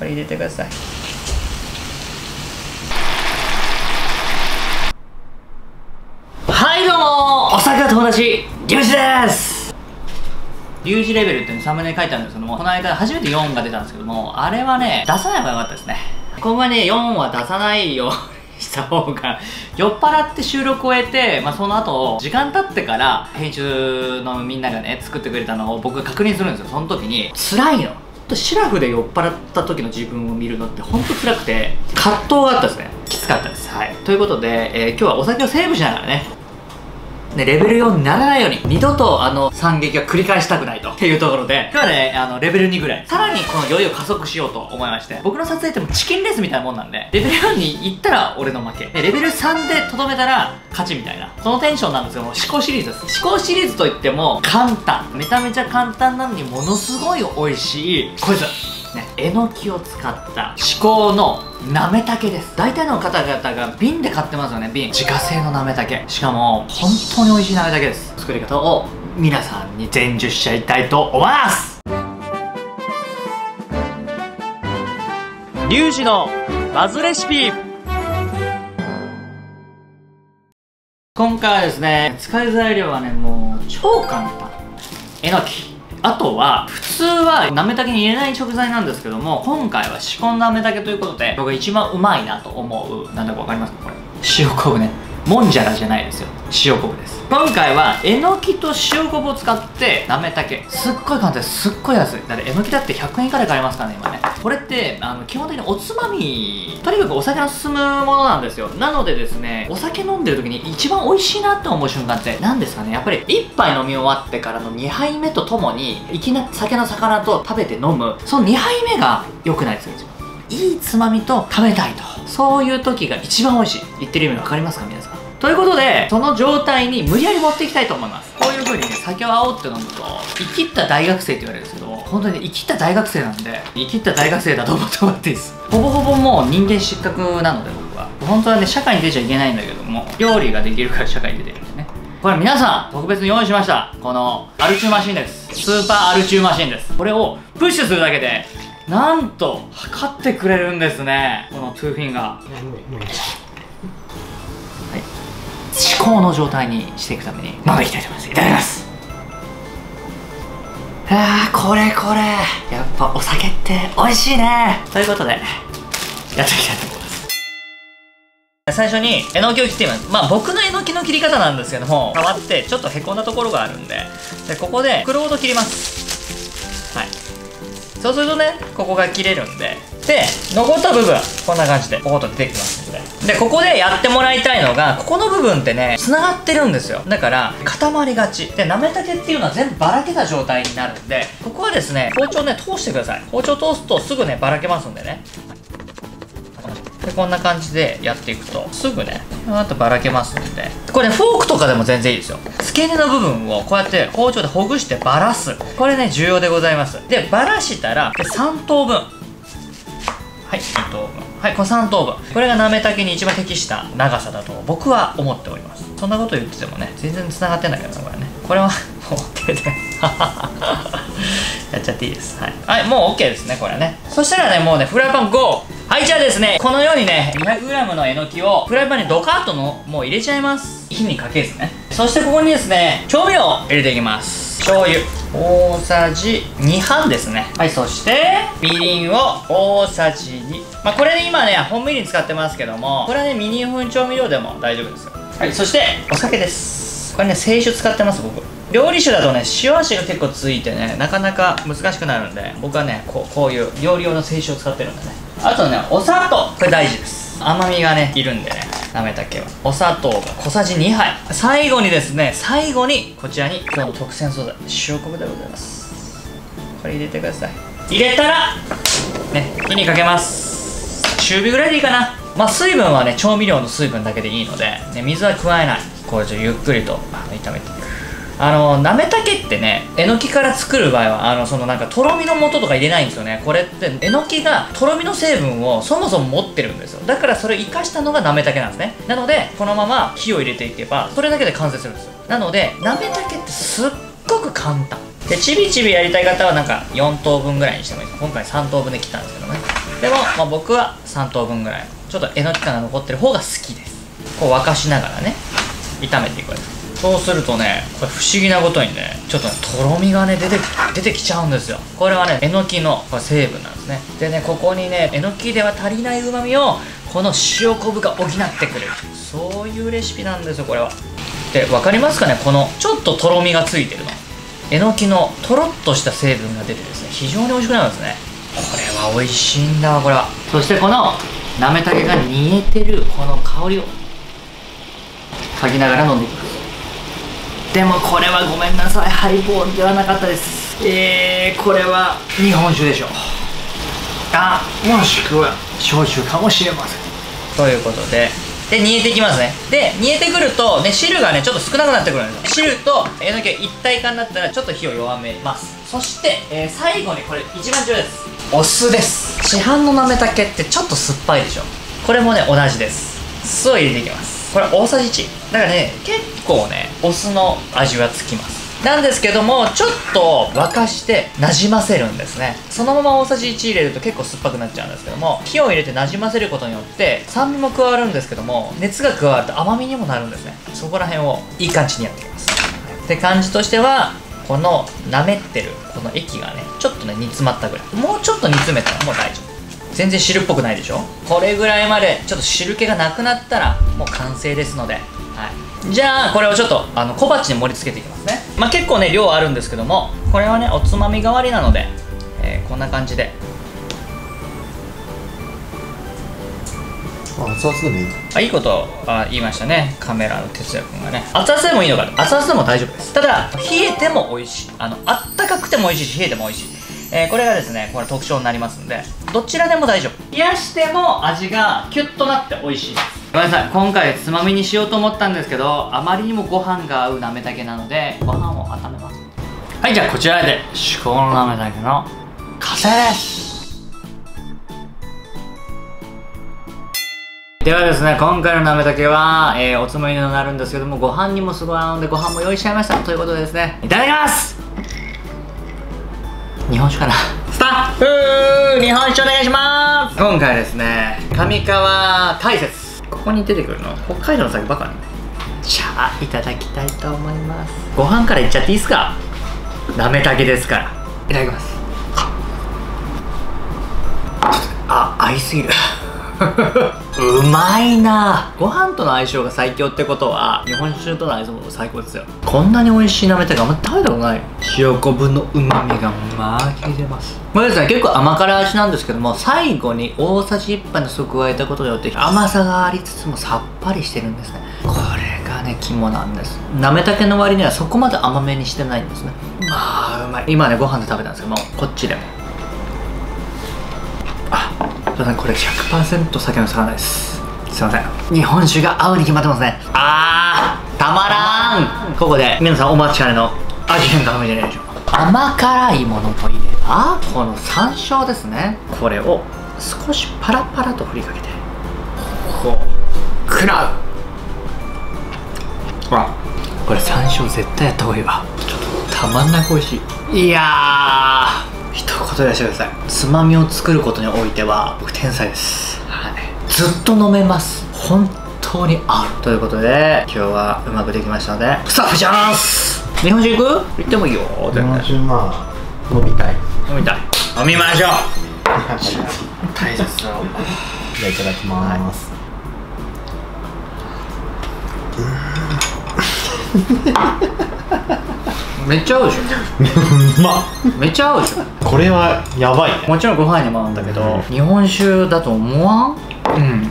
これ入れてください。はいどうもお酒の友達リュウジです。リュウジレベルってサムネに書いてあるんですけどもこの間初めて4が出たんですけどもあれはね出さない方が良かったですね。今後はね4は出さないようにした方が酔っ払って収録を終えて、まあ、その後時間経ってから編集のみんながね作ってくれたのを僕が確認するんですよ。その時に辛いのとシラフで酔っ払った時の自分を見るのって本当辛くて葛藤があったですね。きつかったです。はい。ということで、えー今日はお酒をセーブしながらねね、レベル4にならないように二度とあの惨劇を繰り返したくないとっていうところで今日はねあのレベル2ぐらい。さらにこの酔いを加速しようと思いまして僕の撮影ってもチキンレースみたいなもんなんでレベル4に行ったら俺の負け。レベル3でとどめたら勝ちみたいな。そのテンションなんですけども思考シリーズです。思考シリーズといっても簡単。めちゃめちゃ簡単なのにものすごい美味しい。こいつ。ね、えのきを使った至高のなめたけです。大体の方々が瓶で買ってますよね瓶。自家製のなめたけ。しかも本当に美味しいなめたけです。作り方を皆さんに伝授しちゃいたいと思います。リュウジのバズレシピ。今回はですね使い材料はねもう超簡単。えのきあとは普通はなめたけに入れない食材なんですけども今回は仕込んだなめたけということで僕が一番うまいなと思うなんだか分かりますかこれ？塩昆布ね。もんじゃらじゃないですよ。塩昆布です。今回はえのきと塩昆布を使ってなめたけ。すっごい簡単です。っごい安い。だってえのきだって100円以下で買えますからね今ね。これってあの基本的におつまみとにかくお酒の進むものなんですよ。なのでですねお酒飲んでる時に一番美味しいなって思う瞬間って何ですかね。やっぱり1杯飲み終わってからの2杯目とともにいきなり酒の魚と食べて飲む。その2杯目が良くないですよ。いいつまみと食べたいと。そういう時が一番美味しい。言ってる意味分かりますか皆ということでその状態に無理やり持っていきたいと思います。こういう風にね酒を煽って飲むと生きった大学生って言われるんですけど本当にね生きった大学生なんで生きった大学生だと思ってもらっていいです。ほぼほぼもう人間失格なので僕は。本当はね社会に出ちゃいけないんだけども料理ができるから社会に出てるんでね。これ皆さん特別に用意しました。このアルチューマシンです。スーパーアルチューマシンです。これをプッシュするだけでなんと測ってくれるんですね。このトゥーフィンガー。はい。至高の状態にしていくために飲んでいきたいと思います。いただきます。あーこれこれ。やっぱお酒って美味しいね。ということでやっていきたいと思います。最初にえのきを切ってみます。まあ僕のえのきの切り方なんですけども変わってちょっとへこんだところがあるんで。でここで袋ごと切ります。はい。そうするとねここが切れるんで。で残った部分こんな感じでポコッと出てきますんで。でここでやってもらいたいのがここの部分ってねつながってるんですよ。だから固まりがち。でなめたけっていうのは全部ばらけた状態になるんでここはですね包丁ね通してください。包丁通すとすぐねばらけますんでね。でこんな感じでやっていくと。すぐねあとばらけますんで。これねフォークとかでも全然いいですよ。付け根の部分をこうやって包丁でほぐしてばらす。これね重要でございます。でばらしたらで3等分。はい2等分。はいこれ3等分。これがなめたけに一番適した長さだと僕は思っております。そんなこと言っててもね全然つながってんだけどなこれね。これはもう手で。やっちゃっていいです。はい、はい、もう OK ですねこれね。そしたらねもうねフライパン GO はいじゃあですねこのようにね 200g のえのきをフライパンにドカッとのもう入れちゃいます。火にかけずね。そしてここにですね調味料を入れていきます。醤油大さじ2半ですね。はいそしてみりんを大さじ2まあこれね今ね本みりん使ってますけどもこれはねミニ粉調味料でも大丈夫ですよ。はいそしてお酒です。これね清酒使ってます僕。料理酒だとね塩味が結構ついてねなかなか難しくなるんで僕はねこうこういう料理用の清酒を使ってるんでね。あとねお砂糖これ大事です。甘みがねいるんでねなめたけは。お砂糖が小さじ2杯。最後にですね最後にこちらに今日の特選素材塩昆布でございます。これ入れてください。入れたらね火にかけます。中火ぐらいでいいかな。まあ水分はね調味料の水分だけでいいので、ね、水は加えない。これちょっとゆっくりと炒めていく。あのなめたけってねえのきから作る場合はあのそのなんかとろみの素とか入れないんですよね。これってえのきがとろみの成分をそもそも持ってるんですよ。だからそれを生かしたのがなめたけなんですね。なのでこのまま火を入れていけばそれだけで完成するんですよ。なのでなめたけってすっごく簡単。でちびちびやりたい方はなんか4等分ぐらいにしてもいいです。今回3等分で切ったんですけどね。でも、まあ、僕は3等分ぐらい。ちょっとえのき感が残ってる方が好きです。こう沸かしながらね炒めていくわけです。そうするとねこれ不思議なことにねちょっとねとろみがね出て出てきちゃうんですよ。これはねえのきの成分なんですね。でねここにねえのきでは足りないうまみをこの塩昆布が補ってくれる。そういうレシピなんですよこれは。で分かりますかね？このちょっととろみがついてるの。えのきのとろっとした成分が出てですね非常に美味しくなるんですね。これは美味しいんだわこれは。そしてこのなめたけが煮えてるこの香りを嗅ぎながら飲んでいきます。でもこれはごめんなさい。ハイボールではなかったです。えー、これは日本酒でしょう。あもしくは焼酎かもしれません。ということで。で煮えていきますね。で煮えてくるとね汁がねちょっと少なくなってくるんですよ。汁とえのきが一体化になったらちょっと火を弱めます。そして、えー、最後にこれ一番重要です。お酢です。市販のなめたけってちょっと酸っぱいでしょ。これもね同じです。酢を入れていきますこれ大さじ1だからね結構ねお酢の味はつきます。なんですけどもちょっと沸かしてなじませるんですね。そのまま大さじ1入れると結構酸っぱくなっちゃうんですけども火を入れてなじませることによって酸味も加わるんですけども熱が加わると甘みにもなるんですね。そこら辺をいい感じにやっていきます。って感じとしてはこのなめってるこの液がねちょっとね煮詰まったぐらい。もうちょっと煮詰めたらもう大丈夫。全然汁っぽくないでしょ？これぐらいまでちょっと汁気がなくなったらもう完成ですので。はい。じゃあこれをちょっとあの小鉢に盛り付けていきますね。まあ結構ね量あるんですけどもこれはねおつまみ代わりなので、えー、こんな感じで。熱々でもいい。のあいいことあ言いましたね。カメラの哲也君がね。熱々でもいいのか熱々でも大丈夫です。ただ冷えても美味しい。あのあったかくても美味しいし冷えても美味しい。えー、これがですねこれ特徴になりますんでどちらでも大丈夫。冷やしても味がキュッとなって美味しいです。ごめんなさい今回つまみにしようと思ったんですけどあまりにもご飯が合うなめたけなのでご飯を温めます。はいじゃあこちらで至高のなめたけの完成です。ではですね今回のなめたけは、えー、おつまみになるんですけどもご飯にもすごい合うのでご飯も用意しちゃいました。ということでですねいただきます。日本酒かな。スタッフ日本酒お願いします。今回ですね上川大雪。ここに出てくるの北海道の酒ばかり。じゃあいただきたいと思います。ご飯からいっちゃっていいですか？なめたけですから。いただきます。あ合いすぎるうまいな。ご飯との相性が最強ってことは日本酒との相性も最高ですよ。こんなに美味しいなめたけあんま食べたことない。塩昆布のうまみがまあ効いてますこれですね結構甘辛味なんですけども最後に大さじ1杯の酢を加えたことによって甘さがありつつもさっぱりしてるんですね。これがね肝なんです。なめたけの割にはそこまで甘めにしてないんですね。まあうまい。今ねご飯で食べたんですけどもこっちでもさんこれ100%酒の魚です。すいません。日本酒が合うに決まってますね。あー。たまらん。ここで皆さんお待ちかねの味変化が見れるでしょう甘辛いものといえばこの山椒ですね。これを少しパラパラと振りかけてこう食らう。ほらこれ山椒絶対やった方がいいわ。ちょっとたまんなく美味しい。いや一言でしゃください。つまみを作ることにおいては僕天才です、はい、ずっと飲めます。本当に合うということで今日はうまくできましたのでスタッフチャンス日本酒行く？行ってもいいよ。日本酒まあ飲みたい。飲みたい。飲みましょう。大切だじゃあいただきます、はい めっちゃ合うでしょうまめっちゃ合うでしょこれはやばいね。もちろんご飯にも合うんだけど、うん、日本酒だと思わん？うん。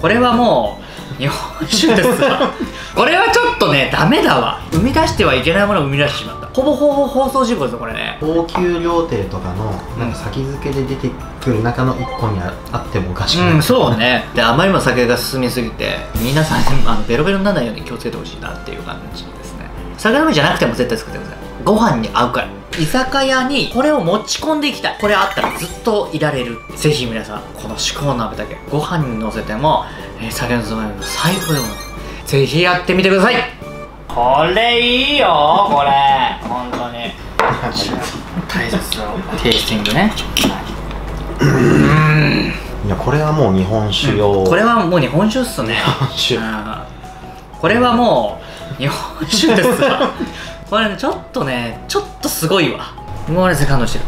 これはもう日本酒ですわ。これはちょっとねダメだわ。生み出してはいけないものを生み出してしまった。ほぼほぼ放送事故ですよこれね。高級料亭とかのなんか先付けで出てくる中の1個にあってもおかしくない、うん、そうね。であまりにも酒が進みすぎて皆さんあのベロベロにならないように気をつけてほしいなっていう感じ酒飲みじゃなくても絶対作ってください。ご飯に合うから。居酒屋にこれを持ち込んでいきた。いこれあったらずっといられる。ぜひ皆さんこの至高鍋だけ。ご飯にのせても、えー、酒のつまみも最高でござい。ますぜひやってみてください。これいいよこれ。本当に。大切なテイスティングね、はい。いやこれはもう日本酒用、これはもう日本酒っすね。酒。うん。これはもう日本酒ですわ。これねちょっとねちょっとすごいわ。もうねセカンドしてる。